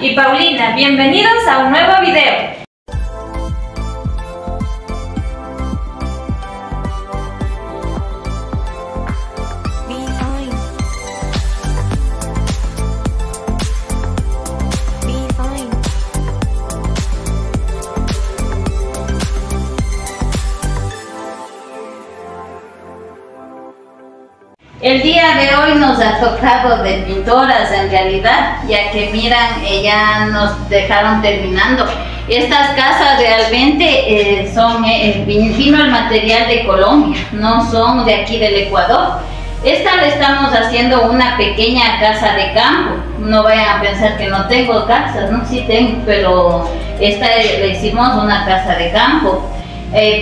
Y Paulina, bienvenidos a un nuevo video. El día de hoy nos ha tocado de pintoras en realidad, ya que miran, eh, ya nos dejaron terminando. Estas casas realmente eh, son, eh, vino el material de Colombia, no son de aquí del Ecuador. Esta le estamos haciendo una pequeña casa de campo. No vayan a pensar que no tengo casas, no, sí tengo, pero esta le hicimos una casa de campo.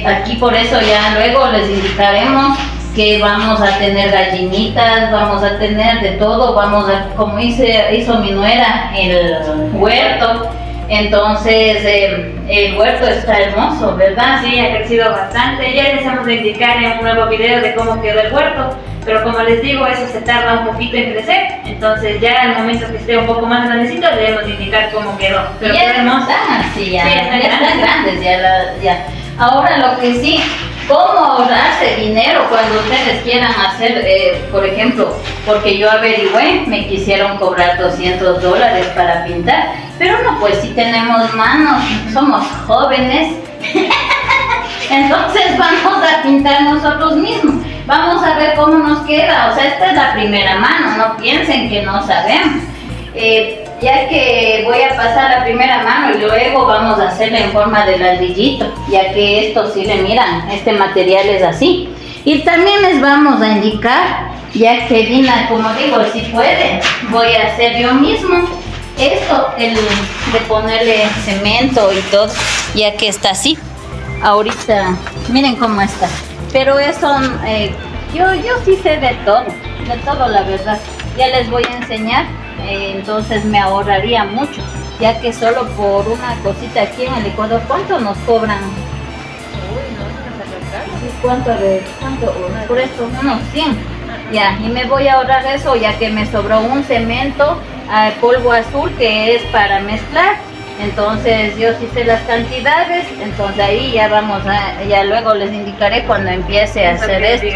aquí por eso ya luego les indicaremos que vamos a tener gallinitas, vamos a tener de todo, vamos a, como hice, hizo mi nuera, el huerto. Entonces, eh, el huerto está hermoso, ¿verdad? Sí, ha crecido bastante. Ya les vamos a indicar en un nuevo video de cómo quedó el huerto, pero como les digo, eso se tarda un poquito en crecer. Entonces, ya al momento que esté un poco más grandecito, debemos indicar cómo quedó. Pero ya hermoso. Están ya, ya están grandes, ya, ya. Ahora lo que sí, ¿Cómo ahorrarse dinero cuando ustedes quieran hacer, eh, por ejemplo, porque yo averigüé, me quisieron cobrar 200 dólares para pintar, pero no, pues si tenemos manos, somos jóvenes, entonces vamos a pintar nosotros mismos, vamos a ver cómo nos queda, o sea, esta es la primera mano, no piensen que no sabemos. Eh, ya que voy a pasar la primera mano y luego vamos a hacerla en forma de ladrillito, ya que esto sí le miran, este material es así. Y también les vamos a indicar, ya que Dina, como digo, si puede, voy a hacer yo mismo esto, el de ponerle cemento y todo, ya que está así. Ahorita, miren cómo está. Pero eso, eh, yo, yo sí sé de todo, de todo la verdad. Ya les voy a enseñar eh, entonces me ahorraría mucho, ya que solo por una cosita aquí en el Ecuador, ¿cuánto nos cobran? Uy, no, ¿Cuánto, de, cuánto? Por esto, unos 100. Ya, y me voy a ahorrar eso, ya que me sobró un cemento, uh, polvo azul, que es para mezclar, entonces yo sí sé las cantidades, entonces ahí ya vamos a, ya luego les indicaré cuando empiece a hacer esto.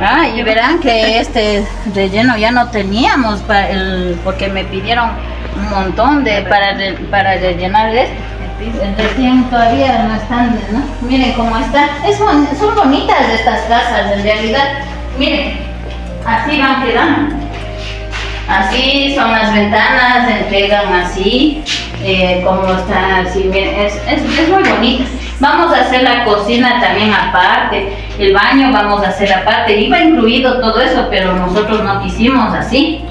Ah, y verán que este relleno ya no teníamos para el, porque me pidieron un montón de para, para rellenar esto. Recién todavía no están, ¿no? Miren cómo está. Es, son bonitas estas casas en realidad. Miren, así van quedando. Así son las ventanas, se entregan así, eh, como está así, es, es, muy bonito. Vamos a hacer la cocina también aparte, el baño vamos a hacer aparte, iba incluido todo eso, pero nosotros no quisimos así,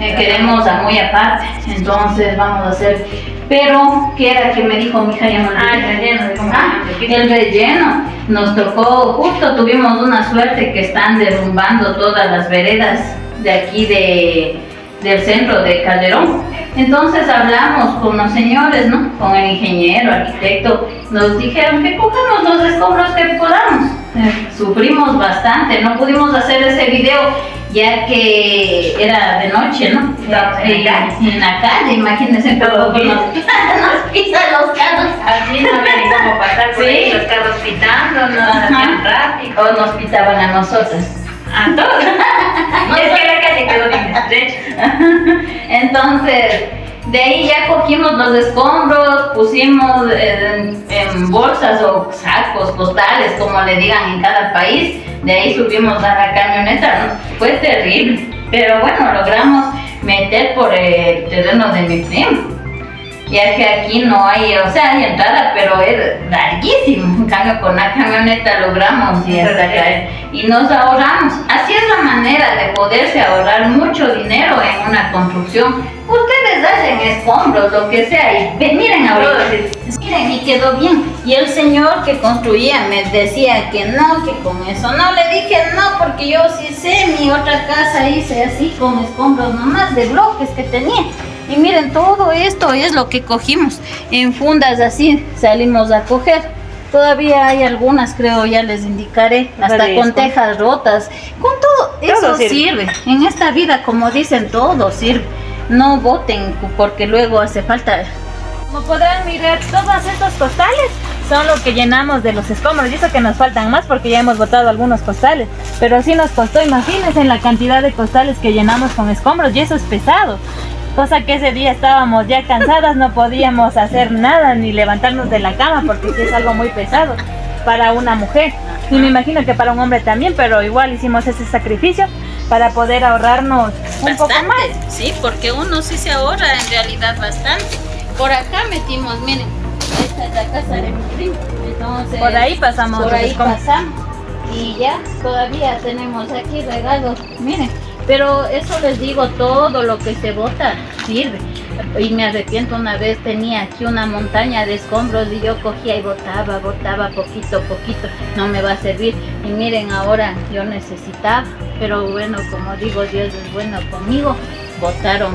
eh, queremos a muy aparte, entonces vamos a hacer, pero ¿qué era que me dijo mi hija? Ya ah, el relleno, ah, el relleno, nos tocó, justo tuvimos una suerte que están derrumbando todas las veredas de aquí de, del centro de Calderón. Entonces hablamos con los señores, ¿no? Con el ingeniero, arquitecto, nos dijeron que cogemos los escombros que podamos. Eh, sufrimos bastante, no pudimos hacer ese video ya que era de noche, ¿no? en, la calle, imagínense, todo nos, nos pisan los carros. Así no ni cómo pasar por sí. los carros hacían tráfico. O nos pitaban a nosotros. A todos. es que la calle quedó Entonces, de ahí ya cogimos los escombros, pusimos en, bolsas o sacos, postales, como le digan en cada país. De ahí subimos a la camioneta. Fue terrible. Pero bueno, logramos meter por el terreno de mi primo ya que aquí no hay, o sea, hay entrada, pero es larguísimo. En con la camioneta logramos y, y nos ahorramos. Así es la manera de poderse ahorrar mucho dinero en una construcción. Ustedes hacen escombros, lo que sea, y miren ahora, miren, y quedó bien. Y el señor que construía me decía que no, que con eso no. Le dije no, porque yo sí sé, mi otra casa hice así con escombros nomás de bloques que tenía. Y miren, todo esto es lo que cogimos. En fundas así salimos a coger. Todavía hay algunas, creo, ya les indicaré, hasta con tejas rotas. Con todo, eso sirve. En esta vida, como dicen, todo sirve. no boten porque luego hace falta. Como podrán mirar, todos estos costales son lo que llenamos de los escombros. Y eso que nos faltan más porque ya hemos botado algunos costales. Pero sí nos costó, imagínense la cantidad de costales que llenamos con escombros y eso es pesado. Cosa que ese día estábamos ya cansadas, no podíamos hacer nada ni levantarnos de la cama porque es algo muy pesado para una mujer. Y me imagino que para un hombre también, pero igual hicimos ese sacrificio para poder ahorrarnos un poco más. Sí, porque uno sí se ahorra en realidad bastante. Por acá metimos, miren, esta es la casa de mi primo. Entonces, por ahí pasamos. Por ahí pasamos. Y ya todavía tenemos aquí regalos, miren. Pero eso les digo, todo lo que se bota sirve. Y me arrepiento una vez, tenía aquí una montaña de escombros y yo cogía y botaba, botaba poquito, poquito. No me va a servir. Y miren, ahora yo necesitaba. Pero bueno, como digo, Dios es bueno conmigo. Botaron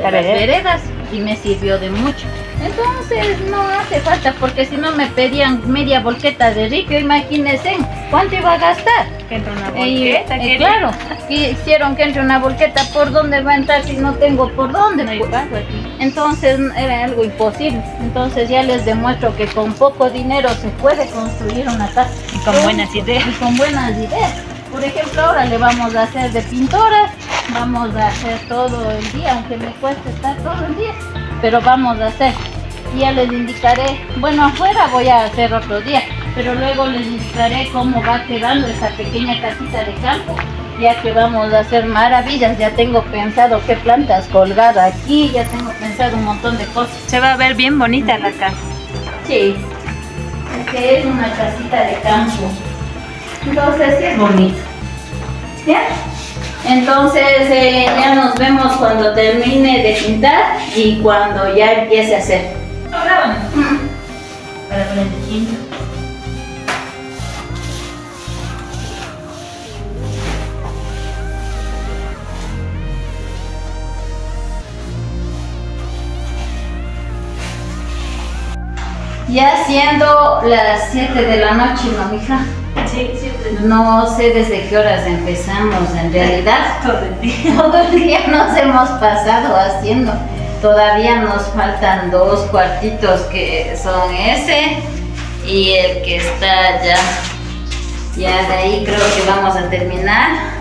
las veredas y me sirvió de mucho. Entonces no hace falta porque si no me pedían media volqueta de rico, imagínense cuánto iba a gastar. Que entre una volqueta, eh, claro, hicieron que entre una volqueta, ¿por dónde va a entrar si no tengo por dónde? No pues. Entonces era algo imposible. Entonces ya les demuestro que con poco dinero se puede construir una casa. Y con buenas ideas. Y con buenas ideas. Por ejemplo, ahora le vamos a hacer de pintoras, vamos a hacer todo el día, aunque me cueste estar todo el día, pero vamos a hacer. Ya les indicaré, bueno, afuera voy a hacer otro día, pero luego les indicaré cómo va quedando esa pequeña casita de campo, ya que vamos a hacer maravillas. Ya tengo pensado qué plantas colgar aquí, ya tengo pensado un montón de cosas. Se va a ver bien bonita la casa. Sí, es que es una casita de campo. Entonces sí es bonito. ¿Ya? Entonces eh, ya nos vemos cuando termine de pintar y cuando ya empiece a hacer. Vamos. Para poner el. Ya siendo las 7 de la noche, ¿no, Sí, No sé desde qué horas empezamos, en realidad. Todo el día. Todo el día nos hemos pasado haciendo. Todavía nos faltan dos cuartitos que son ese y el que está allá. Ya de ahí creo que vamos a terminar.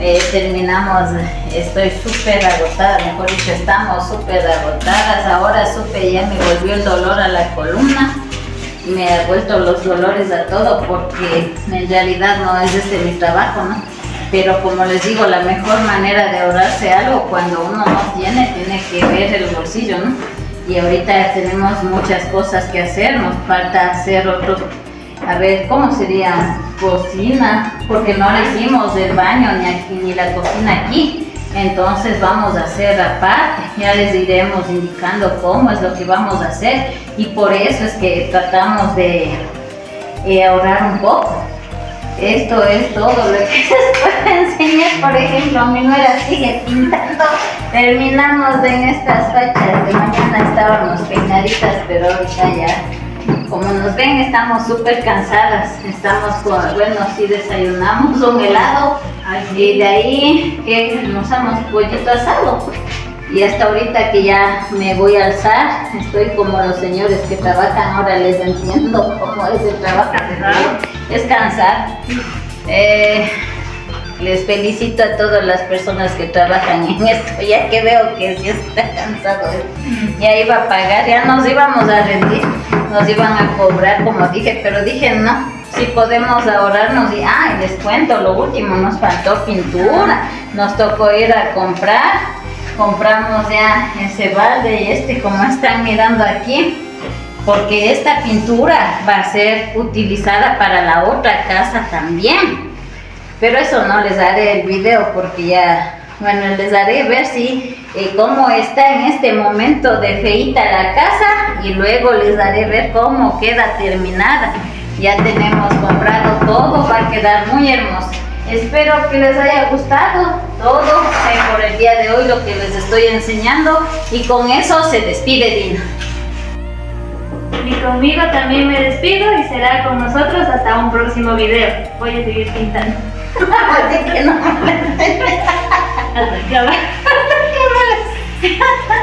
Eh, terminamos, estoy súper agotada, mejor dicho, estamos súper agotadas. Ahora supe, ya me volvió el dolor a la columna me ha vuelto los dolores a todo porque en realidad no es este mi trabajo, ¿no? Pero como les digo, la mejor manera de ahorrarse algo cuando uno no tiene, tiene que ver el bolsillo, ¿no? Y ahorita tenemos muchas cosas que hacer, nos falta hacer otro, a ver, ¿cómo sería? Cocina, porque no le hicimos el baño ni, aquí, ni la cocina aquí. Entonces vamos a hacer aparte, ya les iremos indicando cómo es lo que vamos a hacer y por eso es que tratamos de eh, ahorrar un poco. Esto es todo lo que les puedo enseñar, por ejemplo, mi nuera sigue pintando. Terminamos en estas fechas, de mañana estábamos peinaditas, pero ahorita ya como nos ven, estamos súper cansadas. Estamos con, bueno, sí desayunamos un helado y de ahí que nos damos pollito asado. Y hasta ahorita que ya me voy a alzar, estoy como los señores que trabajan, ahora les entiendo cómo es el trabajo. Es cansar. Eh, les felicito a todas las personas que trabajan en esto, ya que veo que sí está cansado. Ya iba a pagar, ya nos íbamos a rendir, nos iban a cobrar, como dije, pero dije no, si podemos ahorrarnos. Y, ah, les cuento, lo último, nos faltó pintura, nos tocó ir a comprar, compramos ya ese balde y este, como están mirando aquí porque esta pintura va a ser utilizada para la otra casa también. Pero eso no les haré el video porque ya, bueno, les haré ver si eh, cómo está en este momento de feita la casa y luego les haré ver cómo queda terminada. Ya tenemos comprado todo, va a quedar muy hermoso. Espero que les haya gustado todo eh, por el día de hoy lo que les estoy enseñando y con eso se despide Dina. Y conmigo también me despido y será con nosotros hasta un próximo video. Voy a seguir pintando. Así que no. Hasta acá.